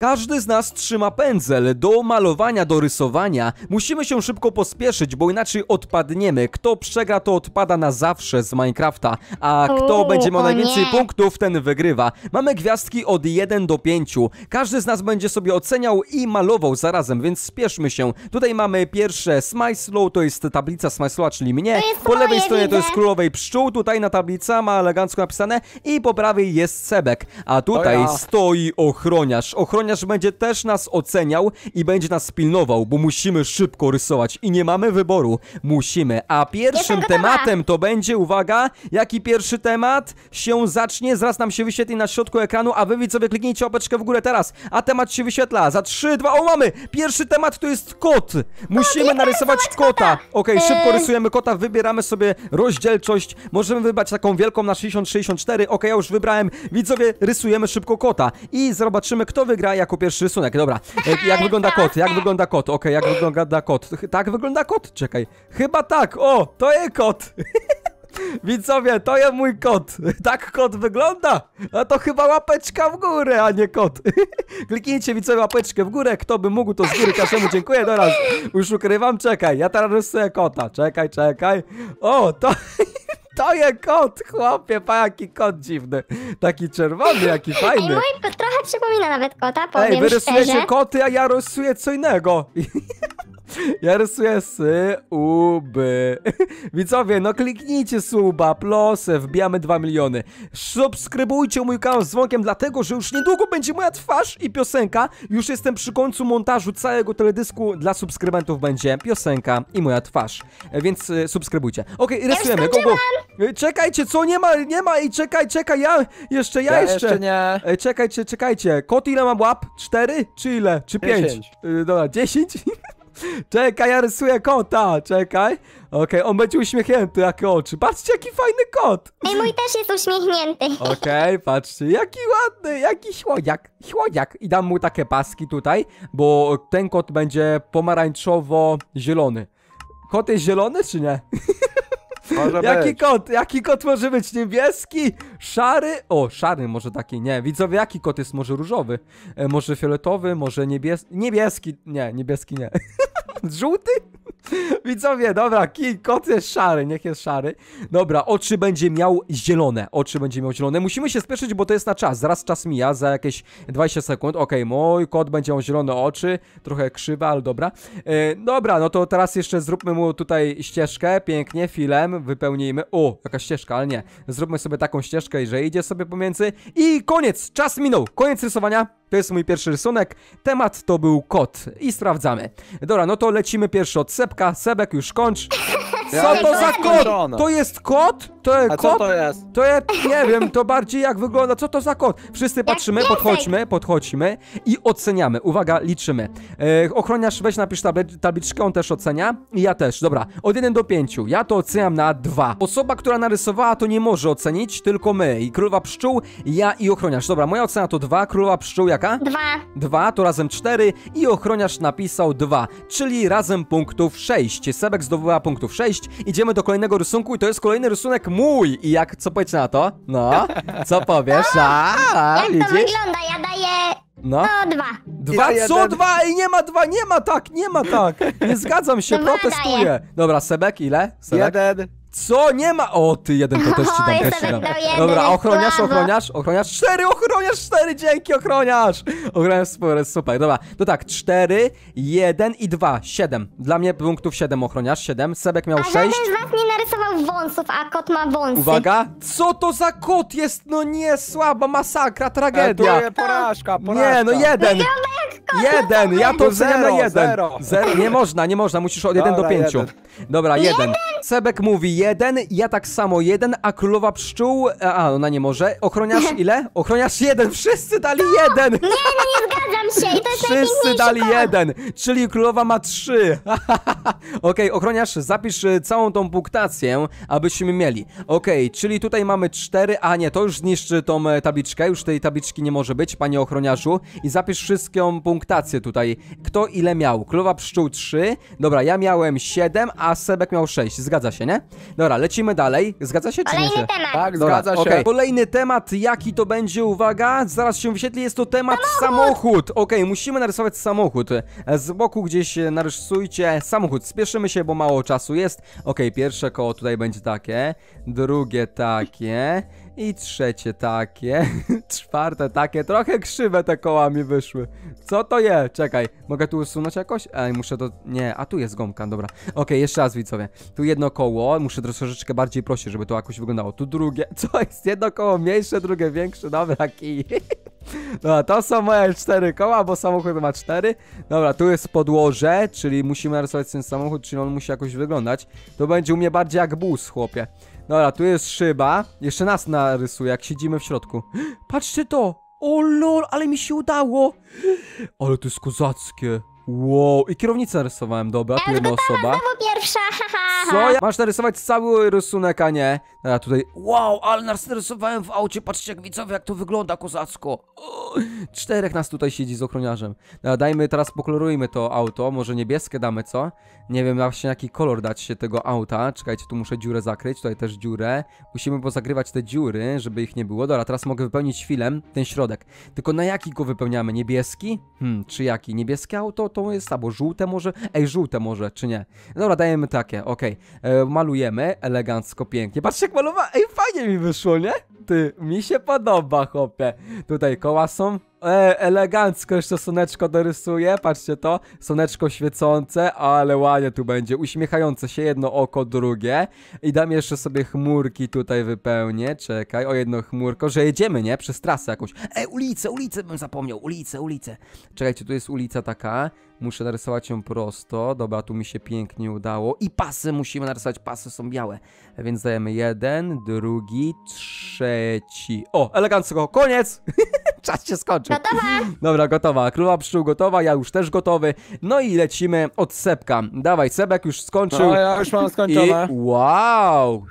Każdy z nas trzyma pędzel do malowania, do rysowania. Musimy się szybko pospieszyć, bo inaczej odpadniemy. Kto przegra, to odpada na zawsze z Minecrafta, a kto Uuu, będzie miał najwięcej nie. punktów, ten wygrywa. Mamy gwiazdki od 1 do 5. Każdy z nas będzie sobie oceniał i malował zarazem, więc spieszmy się. Tutaj mamy pierwsze Smyslow, to jest tablica Smyslowa, czyli mnie. To po lewej stronie to widzę. jest królowej pszczół, tutaj na tablica ma elegancko napisane i po prawej jest Sebek, a tutaj ja. stoi ochroniarz. Ochroniarz będzie też nas oceniał i będzie nas pilnował, bo musimy szybko rysować i nie mamy wyboru. Musimy. A pierwszym Jestem gotowa. tematem to będzie, uwaga, jaki pierwszy temat się zacznie, zaraz nam się wyświetli na środku ekranu, a wy widzowie kliknijcie łapeczkę w górę teraz, a temat się wyświetla. Za 3, 2, o mamy! Pierwszy temat to jest kot. Musimy narysować kota. Okej, szybko Eee. rysujemy kota, wybieramy sobie rozdzielczość. Możemy wybrać taką wielką na 60-64. Okej, ja już wybrałem. Widzowie, rysujemy szybko kota i zobaczymy, kto wygra jako pierwszy rysunek. Dobra, e, jak wygląda kot? Jak wygląda kot? Okej, jak wygląda kot? Tak wygląda kot? Czekaj. Chyba tak. O, to jest kot. Widzowie, to jest mój kot. Tak kot wygląda? A to chyba łapeczka w górę, a nie kot. Kliknijcie widzowie łapeczkę w górę. Kto by mógł, to z góry każdemu dziękuję. Teraz już ukrywam. Czekaj, ja teraz rysuję kota. Czekaj, czekaj. O, to... To jest kot, chłopie, pa jaki kot dziwny. Taki czerwony, jaki Ej, fajny. mój kot trochę przypomina nawet kota, powiem Ej, wy rysujecie szczerze. koty, a ja rysuję co innego. Ja rysuję sy, u, by. Widzowie, no kliknijcie suba, plosę, wbijamy 2 miliony. Subskrybujcie mój kanał z dzwonkiem, dlatego, że już niedługo będzie moja twarz i piosenka. Już jestem przy końcu montażu całego teledysku. Dla subskrybentów będzie piosenka i moja twarz. E, Więc e, subskrybujcie. Okej, rysujemy, go, go. E, Czekajcie, co? Nie ma, nie ma i czekaj, czekaj, ja, jeszcze, ja, Ja jeszcze. jeszcze nie. Ej, czekajcie, czekajcie. Kot ile mam łap? Cztery? Czy ile? Czy pięć? Dziesięć. Dobra, dziesięć? czekaj, ja rysuję kota, czekaj. Okej, on będzie uśmiechnięty, jakie oczy. Patrzcie, jaki fajny kot. Ej, mój też jest uśmiechnięty. Okej, patrzcie, jaki ładny, jaki chłodziak, chłodziak. I dam mu takie paski tutaj, bo ten kot będzie pomarańczowo-zielony. Kot jest zielony, czy nie? Może Jaki być. kot? Jaki kot może być? Niebieski? Szary? O, szary może taki, nie. Widzowie, jaki kot jest? Może różowy? E, może fioletowy? Może niebieski? Niebieski, nie, niebieski nie. Żółty? Widzowie, dobra, ki, kot jest szary, niech jest szary. Dobra, oczy będzie miał zielone, oczy będzie miał zielone. Musimy się spieszyć, bo to jest na czas, zaraz czas mija, za jakieś 20 sekund. Okej, mój kot będzie miał zielone oczy, trochę krzywe, ale dobra. E, dobra, no to teraz jeszcze zróbmy mu tutaj ścieżkę, pięknie, filem, wypełnijmy. O, jaka ścieżka, ale nie. Zróbmy sobie taką ścieżkę, że idzie sobie pomiędzy. I koniec, czas minął, koniec rysowania. To jest mój pierwszy rysunek. Temat to był kot i sprawdzamy. Dobra, no to lecimy pierwszy od Sebka. Sebek już kończ. Co to za kot? To jest kot? To jest A kot? co to jest? To ja nie wiem, to bardziej jak wygląda, co to za kot? Wszyscy patrzymy, piesek. podchodźmy, podchodźmy i oceniamy. Uwaga, liczymy. E, ochroniarz, weź napisz tabli- tabliczkę, on też ocenia i ja też. Dobra, od 1 do 5. Ja to oceniam na 2. Osoba, która narysowała, to nie może ocenić, tylko my. I królowa pszczół, ja i ochroniarz. Dobra, moja ocena to 2, królowa pszczół jaka? Dwa. 2 to razem 4 i ochroniarz napisał 2, czyli razem punktów 6. Sebek zdobyła punktów 6. Idziemy do kolejnego rysunku i to jest kolejny rysunek mój. I jak, co powiecie na to? No, co powiesz? A, a, Jak to widzisz? wygląda? Ja daję... No. No, dwa. Dwa, Ja co jeden. dwa? I nie ma dwa, nie ma tak, nie ma tak. Nie zgadzam się, Dwa protestuję. Dobra, Sebek, ile? Sebek? Jeden. Co? Nie ma! O, ty jeden to też ci dam, też ci dam. Dobra, ochroniarz, ochroniarz, ochroniarz, cztery, ochroniarz, cztery, dzięki, ochroniarz! Ochroniarz, super, super, dobra, to tak, cztery, jeden i dwa, siedem. Dla mnie punktów siedem, ochroniarz, siedem, Sebek miał A żaden sześć. z was nie narysował wąsów, a kot ma wąsy. Uwaga, co to za kot jest? No nie, słaba masakra, tragedia. E, tu jest porażka, porażka. Nie, no jeden. Jeden, ja to oceniam na zero, jeden. zero. Zero, nie można, nie można, musisz od jeden do Dobra, pięciu. jeden. Dobra, jeden. Sebek mówi jeden, ja tak samo jeden, a królowa pszczół, a, a ona nie może. Ochroniarz ile? Ochroniarz jeden, wszyscy dali jeden. Nie, no nie zgadzam się i to jest Wszyscy najpiękniejszy dali kot. jeden, czyli królowa ma trzy. Okej, ochroniarz, zapisz y, całą tą punktację, abyśmy mieli. Okej, czyli tutaj mamy cztery, a nie, to już zniszczy tą e, tabliczkę, już tej tabliczki nie może być, panie ochroniarzu. I zapisz wszystką punktację punktację tutaj. Kto ile miał? Królowa pszczół 3. Dobra, ja miałem 7, a Sebek miał 6. Zgadza się, nie? Dobra, lecimy dalej. Zgadza się czy nie? Kolejny się? temat. Tak, Dobra, zgadza się. okej. Kolejny temat, jaki to będzie, uwaga, zaraz się wyświetli, jest to temat samochód. Okej, musimy narysować samochód. Z boku gdzieś narysujcie samochód. Spieszymy się, bo mało czasu jest. Okej, pierwsze koło tutaj będzie takie, drugie takie i trzecie takie, czwarte takie. Trochę krzywe te koła mi wyszły. Co to jest? Czekaj, mogę tu usunąć jakoś? Ej, muszę to... Nie, a tu jest gąbka, dobra. Okej, jeszcze raz widzowie. Tu jedno koło, muszę troszeczkę bardziej prosić, żeby to jakoś wyglądało. Tu drugie, co jest? Jedno koło mniejsze, drugie większe, dobra, kij. Dobra, to są moje cztery koła, bo samochód ma cztery. Dobra, tu jest podłoże, czyli musimy narysować ten samochód, czyli on musi jakoś wyglądać. To będzie u mnie bardziej jak bus, chłopie. Dobra, tu jest szyba. Jeszcze nas narysuję, jak siedzimy w środku. Patrzcie to! O lol, ale mi się udało! Ale to jest kozackie. Wow, i kierownicę narysowałem, dobra, tu jedna osoba. Znowu pierwsza. Co? Masz narysować cały rysunek, a nie. Dobra, tutaj. Wow, ale nas narysowałem w aucie. Patrzcie, jak widzowie, jak to wygląda kozacko. Czterech nas tutaj siedzi z ochroniarzem. Dobra, dajmy teraz, pokolorujmy to auto. Może niebieskie damy, co? Nie wiem właśnie jaki kolor dać się tego auta. Czekajcie, tu muszę dziurę zakryć. Tutaj też dziurę. Musimy pozagrywać te dziury, żeby ich nie było. Dobra, teraz mogę wypełnić filem ten środek. Tylko na jaki go wypełniamy? Niebieski? Hmm, czy jaki? Niebieskie auto to jest, albo żółte może? Ej, żółte może, czy nie? Dobra, dajemy takie, okej. E, Malujemy elegancko, pięknie. Patrzcie jak malowa... Ej, fajnie mi wyszło, nie? Ty, mi się podoba, chłopie. Tutaj koła są. E, elegancko jeszcze słoneczko dorysuję, patrzcie to. Słoneczko świecące, ale ładnie tu będzie. Uśmiechające się jedno oko, drugie. I dam jeszcze sobie chmurki tutaj wypełnię. Czekaj, o jedno chmurko, że jedziemy, nie? Przez trasę jakąś. Ej, ulicę, ulicę bym zapomniał. Ulicę, ulicę. Czekajcie, tu jest ulica taka. Muszę narysować ją prosto. Dobra, tu mi się pięknie udało. I pasy musimy narysować. Pasy są białe. Więc dajemy jeden, drugi, trzeci. O, elegancko, koniec! Czas się skończył. Gotowa? Dobra, gotowa. Królowa pszczół gotowa, ja już też gotowy. No i lecimy od Sebka. Dawaj, Sebek już skończył. No, ja już mam I skończone. wow!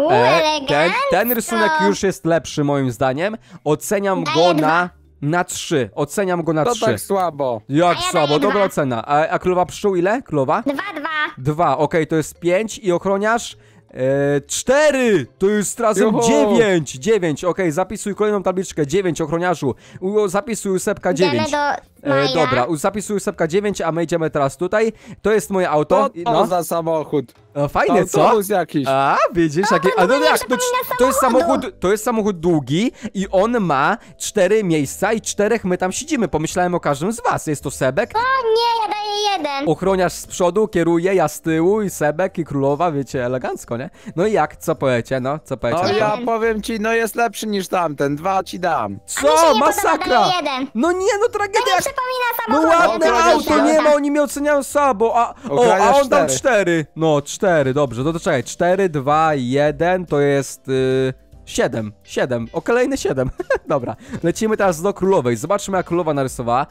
Uuu, E, ten, ten rysunek już jest lepszy moim zdaniem. Oceniam Daję go dwa. na na 3. Oceniam go na To 3. tak słabo. Jak ja słabo, dobra dwa. ocena. A, a królowa pszczół ile? Królowa? Dwa, dwa. Dwa, okej, to jest pięć i ochroniarz e, cztery, to jest razem Juhu. dziewięć, dziewięć, okej, zapisuj kolejną tabliczkę, dziewięć ochroniarzu, u, zapisuj Sepka Idziemy dziewięć. do E, Maja. dobra, u- zapisuj Sepka 9, a my idziemy teraz tutaj. To jest moje auto. To i- to No, za samochód. e, fajnie, co? Autobus jakiś. A, widzisz, jakie... A no jak, to, przypomina to jest samochód, to jest samochód długi i on ma cztery miejsca i czterech my tam siedzimy. Pomyślałem o każdym z was. Jest to Sebek, O nie, ja jeden. ochroniarz z przodu, kieruje, ja z tyłu i Sebek i Królowa, wiecie, elegancko, nie? No i jak, co powiecie, no? Co powiecie? No na to? ja powiem ci, no jest lepszy niż tamten. Dwa ci dam. Mi się Co? nie podoba, Masakra! daję jeden. No nie, no tragedia Nie przypomina No samochodu. ładne Ochroniarz auto, nie ma, oni mnie oceniają słabo, a, o, a on dał cztery. cztery. No, cztery, dobrze, no to czekaj, cztery, dwa, jeden, to jest y, siedem, siedem, o kolejny siedem, dobra. Lecimy teraz do królowej, zobaczmy jak królowa narysowała.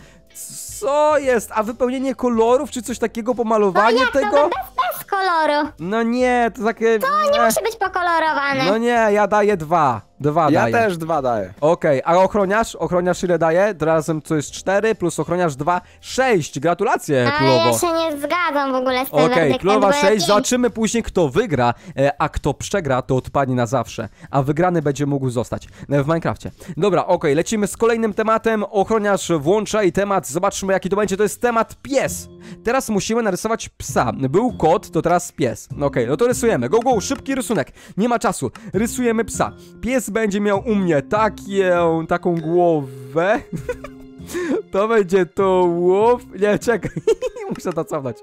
Co jest, a wypełnienie kolorów, czy coś takiego, pomalowanie jak to tego? Bez koloru. No nie, to takie... To nie musi być pokolorowane. No nie, ja daję dwa, dwa Ja daję. też dwa daję. Okej, a ochroniarz? Ochroniarz ile daje? Razem to jest 4 plus ochroniarz 2, 6. Gratulacje, Ale królowo. ja się nie zgadzam w ogóle z tym Okej, werdyktem, królowa bo ja 6, pięć. zobaczymy później kto wygra, e, a kto przegra to odpadnie na zawsze, a wygrany będzie mógł zostać e, w Minecrafcie. Dobra, okej, lecimy z kolejnym tematem, ochroniarz włącza i temat, zobaczmy jaki to będzie, to jest temat pies. Teraz musimy narysować psa, był kot, to teraz pies. Okej, no to rysujemy, go go, szybki rysunek, nie ma czasu, rysujemy psa. Pies będzie miał u mnie takie, taką głowę. To będzie tułów. Nie, czekaj. Muszę to cofnąć.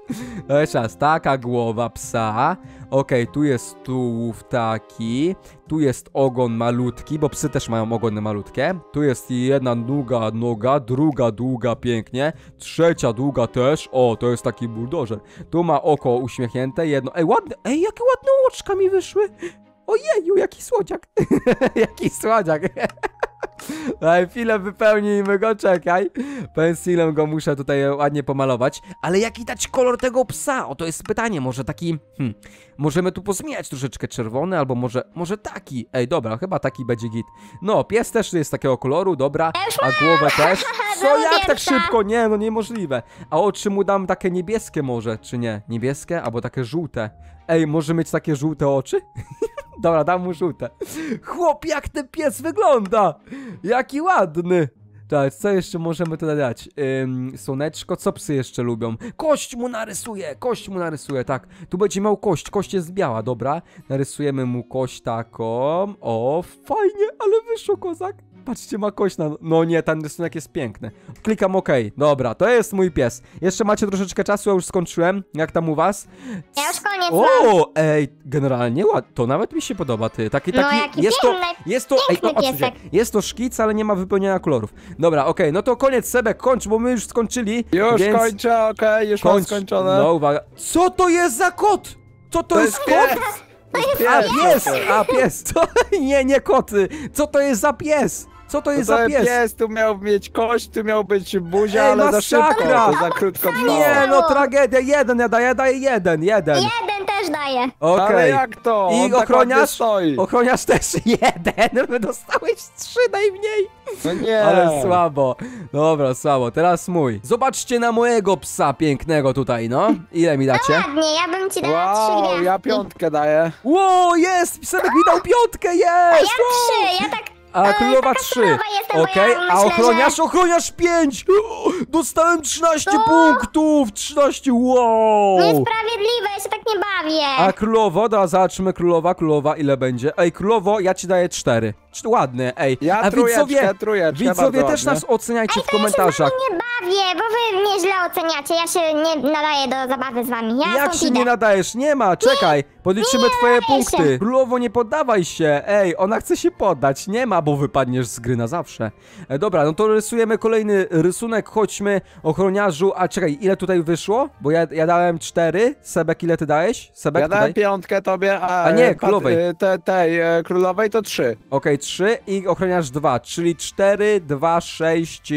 No Jeszcze raz. Taka głowa psa. Okej, tu jest tułów taki. Tu jest ogon malutki, bo psy też mają ogony malutkie. Tu jest jedna długa noga, druga długa pięknie. Trzecia długa też. O, to jest taki buldożer. Tu ma oko uśmiechnięte, jedno. Ej, ładne. Ej, jakie ładne oczka mi wyszły. Ojeju, jaki słodziak. jaki słodziak. Daj chwilę wypełnijmy go, czekaj. Pensilem go muszę tutaj ładnie pomalować. Ale jaki dać kolor tego psa? O, to jest pytanie, może taki... Hmm, Możemy tu pozmieniać troszeczkę czerwony, albo może, może taki. Ej, dobra, chyba taki będzie git. No, pies też jest takiego koloru, dobra. A głowę też. Co, jak tak szybko? Nie, no niemożliwe. A oczy mu dam takie niebieskie może, czy nie? Niebieskie albo takie żółte. Ej, może mieć takie żółte oczy? Dobra, dam mu żółte. Chłop, jak ten pies wygląda! Jaki ładny! Tak, co jeszcze możemy tutaj dać? Ym, słoneczko, co psy jeszcze lubią? Kość mu narysuję, kość mu narysuję, tak. Tu będzie miał kość, kość jest biała, dobra. Narysujemy mu kość taką. O, fajnie, ale wyszło kozak. Patrzcie, ma kość na... No nie, ten rysunek jest piękny. Klikam OK. Dobra, to jest mój pies. Jeszcze macie troszeczkę czasu, ja już skończyłem. Jak tam u was? Ja już koniec mam. O, ej, generalnie ład, to nawet mi się podoba, ty. Taki, No, taki, jaki jest to, piękny, jest to, ej, piękny o, odsuń się. piesek. jest to szkic, ale nie ma wypełnienia kolorów. Dobra, okej, no to koniec, Sebek, kończ, bo my już skończyli. Już więc kończę, okej, już mam kończ. skończone. No, uwaga. Co to jest za kot? Co to, to jest jest kot? pies! To jest A pies! pies, a pies, to nie, nie koty. Co to jest za pies? Co to To jest za ten pies? pies, tu miał mieć kość, tu miał być buzia, Ej, ale za szybko, to za krótko trwało. Nie, no tragedia, jeden, ja daję, ja daję jeden, jeden. Jeden też daję. Okej. Ale jak to? I On tak ładnie ochroniarz? stoi. Ochroniarz też jeden, dostałeś trzy najmniej. No nie. Ale słabo. Dobra, słabo. Teraz mój. Zobaczcie na mojego psa pięknego tutaj, no. Ile mi dacie? Ładnie, ja bym ci dała trzy Wow, gwiazdki. ja piątkę daję. Ło, jest! Sebek mi dał piątkę, A jest! ja Wow! trzy, ja tak... A królowa taka 3. surowa jestem, bo Okej, a ochroniarz, ochroniarz 5! Dostałem 13 No. punktów! 13, wow! Niesprawiedliwe, ja się tak nie bawię. A królowo, dobra, zobaczymy królowa, królowa, ile będzie? Ej, królowo, ja ci daję 4. Ładne, ej. Ja a trójeczkę, widzowie, trójeczkę, widzowie też ładnie. nas oceniajcie w Ja się z komentarzach. wami nie bawię, bo wy mnie źle oceniacie. Ja się nie nadaję do zabawy z wami. Ja Jak się idę. nie nadajesz? Nie ma, czekaj, podliczymy twoje nadaję punkty. się. Królowo, nie poddawaj się, ej, ona chce się poddać, nie ma, bo wypadniesz z gry na zawsze. E, dobra, no to rysujemy kolejny rysunek, chodźmy, ochroniarzu, a czekaj, ile tutaj wyszło? Bo ja, ja dałem 4, Sebek, ile ty dałeś? Sebek, Ja tutaj? dałem piątkę tobie, a, A nie, e, królowej. e, Te, tej e, królowej to trzy. Okej, 3 i ochroniarz 2, czyli 4, 2, 6,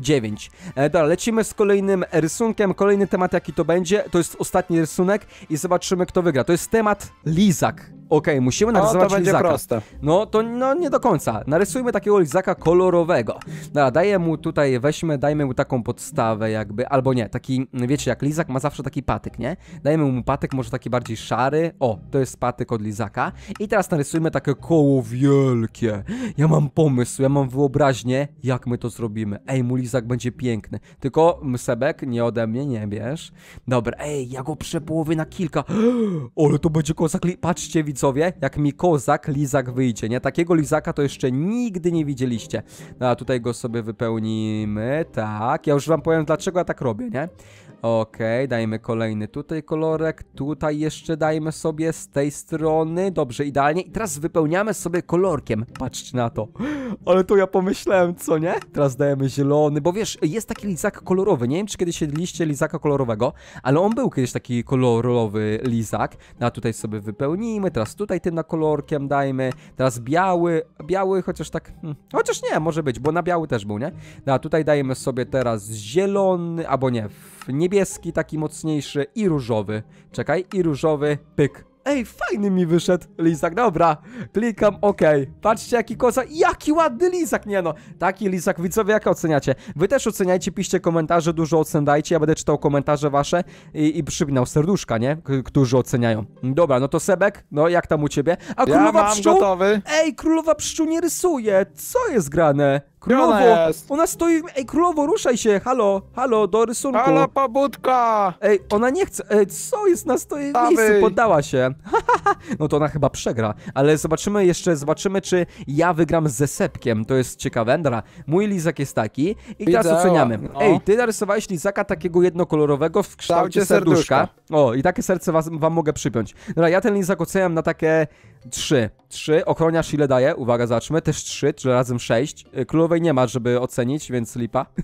9. E, dobra, lecimy z kolejnym rysunkiem. Kolejny temat, jaki to będzie, to jest ostatni rysunek i zobaczymy, kto wygra. To jest temat lizak. Okej, musimy O, to narysować będzie lizaka. proste. No to no nie do końca. Narysujmy takiego lizaka kolorowego. Dobra, daję mu tutaj, weźmy, dajmy mu taką podstawę jakby, albo nie, taki, wiecie, jak lizak ma zawsze taki patyk, nie? Dajemy mu patyk, może taki bardziej szary. O, to jest patyk od lizaka. I teraz narysujmy takie koło wielkie. Ja mam pomysł, ja mam wyobraźnię, jak my to zrobimy. Ej, mu lizak będzie piękny. Tylko Sebek, nie ode mnie, nie wiesz. Dobra, ej, ja go przepołowię na kilka. Ale to będzie kozak, patrzcie widzowie, jak mi kozak, lizak wyjdzie, nie? Takiego lizaka to jeszcze nigdy nie widzieliście. No, a tutaj go sobie wypełnimy, tak. Ja już wam powiem, dlaczego ja tak robię, nie? Okej, dajmy kolejny tutaj kolorek, tutaj jeszcze dajmy sobie z tej strony, dobrze, idealnie. I teraz wypełniamy sobie kolorkiem, patrzcie na to. Ale to ja pomyślałem, co nie? Teraz dajemy zielony, bo wiesz, jest taki lizak kolorowy, nie wiem, czy kiedyś jedliście lizaka kolorowego, ale on był kiedyś taki kolorowy lizak. No a tutaj sobie wypełnijmy, teraz tutaj tym na kolorkiem dajmy, teraz biały, biały chociaż tak, hmm, chociaż nie, może być, bo na biały też był, nie? No a tutaj dajemy sobie teraz zielony, albo nie, niebieski taki mocniejszy i różowy. Czekaj, i różowy, pyk. Ej, fajny mi wyszedł lizak, dobra. Klikam OK. Patrzcie jaki kozak, jaki ładny lizak, nie no. Taki lizak, widzowie, jak oceniacie? Wy też oceniajcie, piszcie komentarze, dużo ocen dajcie, ja będę czytał komentarze wasze i, i przypinał serduszka, nie? K którzy oceniają. Dobra, no to Sebek, no jak tam u ciebie? A Ja królowa mam pszczół? gotowy. Ej, królowa pszczół nie rysuje, co jest grane? Królowo, ona ona stoi, ej, królowo, ruszaj się, halo, halo, do rysunku. Halo, pobudka! Ej, ona nie chce. Ej, co jest na stoi miejscu? Poddała się. no to ona chyba przegra. Ale zobaczymy jeszcze, zobaczymy, czy ja wygram ze Sepkiem. To jest ciekawe. Dobra, mój lizak jest taki. I teraz Widzę, oceniamy. no. Ej, ty narysowałeś lizaka takiego jednokolorowego w kształcie Kształcie serduszka. serduszka. O, i takie serce was, wam mogę przypiąć. Dobra, ja ten lizak oceniam na takie trzy. Trzy. Ochroniarz ile daje? Uwaga, zobaczmy. Też trzy, czyli razem sześć. Y, Królowej nie ma, żeby ocenić, więc lipa.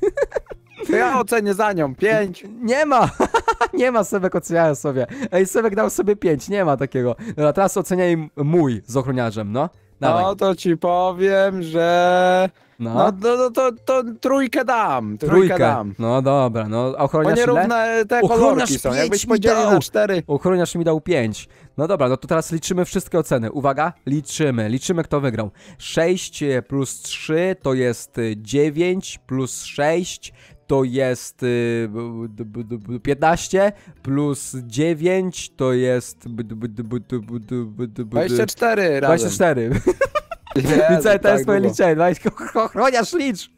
Ja ocenię za nią. Pięć. Nie ma! nie ma Sebek oceniają sobie. Ej, Sebek dał sobie 5, nie ma takiego. Dobra, teraz oceniaj mój z ochroniarzem, no. Dawaj. No to ci powiem, że No, No, no, no to, to trójkę dam, trójkę, trójkę. dam. No dobra, no a Bo ochroniarz ile? nierówne te Ochroniarz kolorki są, pięć jakbyś podzielił na cztery. Ochroniarz mi dał 5. No dobra, no to teraz liczymy wszystkie oceny. Uwaga, liczymy. Liczymy, kto wygrał. 6 plus 3 to jest y, 9, plus 6 to jest 15 plus 9 to jest 24 razem. 24. Widzę, to tak jest twoje długo. liczenie. Ochroniarz licz!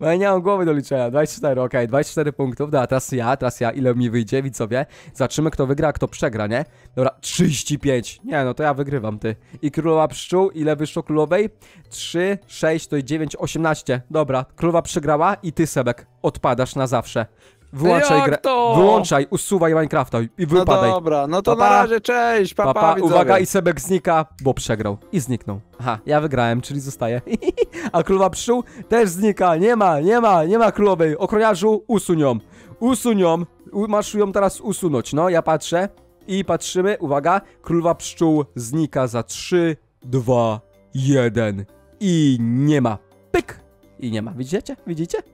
Bo ja nie mam głowy do liczenia. 24, okej, 24 punktów. Dobra, teraz ja, teraz ja. Ile mi wyjdzie, widzowie? Zobaczymy, kto wygra, a kto przegra, nie? Dobra, 35. Nie, no to ja wygrywam, ty. I królowa pszczół, ile wyszło królowej? 3, 6, to jest 9, 18. Dobra, królowa przegrała i ty, Sebek, odpadasz na zawsze. Wyłączaj grę. to? Wyłączaj, usuwaj Minecrafta i No wypadaj. dobra, no to Pa, pa. na razie, cześć, papa, Papa, widzowie. uwaga i Sebek znika, bo przegrał. I zniknął. Aha, ja wygrałem, czyli zostaje. A królowa pszczół też znika. Nie ma, nie ma, nie ma królowej. Ochroniarzu, usuń ją. Usuń ją. U- Masz ją teraz usunąć. No, ja patrzę i patrzymy. Uwaga, królowa pszczół znika za 3, 2, 1 i nie ma. Pyk! I nie ma. Widzicie? Widzicie?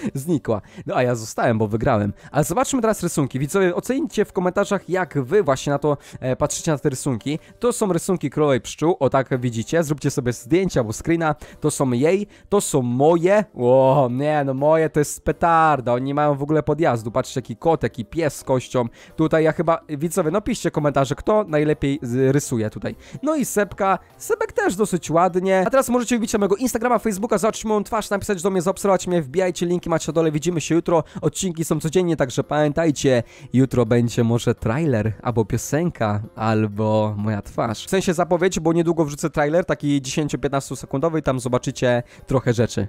Znikła. No a ja zostałem, bo wygrałem. Ale zobaczmy teraz rysunki. Widzowie, ocenijcie w komentarzach, jak wy właśnie na to e, patrzycie na te rysunki. To są rysunki królowej pszczół, o tak widzicie. Zróbcie sobie zdjęcia albo screena. To są jej, to są moje. O, nie, no moje to jest petarda. Oni nie mają w ogóle podjazdu. Patrzcie, jaki kot, jaki pies z kością. Tutaj ja chyba, widzowie, no piszcie komentarze, kto najlepiej rysuje tutaj. No i Sepka. Sebek też dosyć ładnie. A teraz możecie wbić na mojego Instagrama, Facebooka, zobaczyć moją twarz, napisać do mnie, zaobserwować mnie, wbijajcie linki, macie na dole, widzimy się jutro. Odcinki są codziennie, także pamiętajcie, jutro będzie może trailer, albo piosenka, albo moja twarz. W sensie zapowiedź, bo niedługo wrzucę trailer, taki 10-15 sekundowy tam zobaczycie trochę rzeczy.